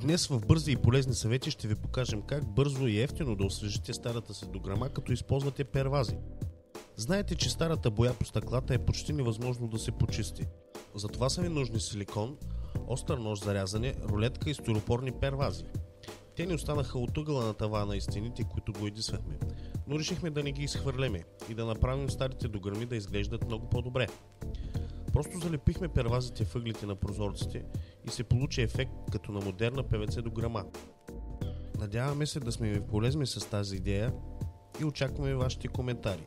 Днес в бързи и полезни съвети ще ви покажем как бързо и ефтино да освежите старата си дограма, като използвате первази. Знаете, че старата боя по стъклата е почти невъзможно да се почисти. Затова са ви нужни силикон, остър нож за рязане, рулетка и стиропорни первази. Те ни останаха от ъгъла на тавана и стените, които го едисвахме. Но решихме да не ги изхвърлеме и да направим старите дограми да изглеждат много по-добре. Просто залепихме первазите въглите на прозорците и се получи ефект като на модерна ПВЦ до грама. Надяваме се да сме ви полезни с тази идея и очакваме вашите коментари.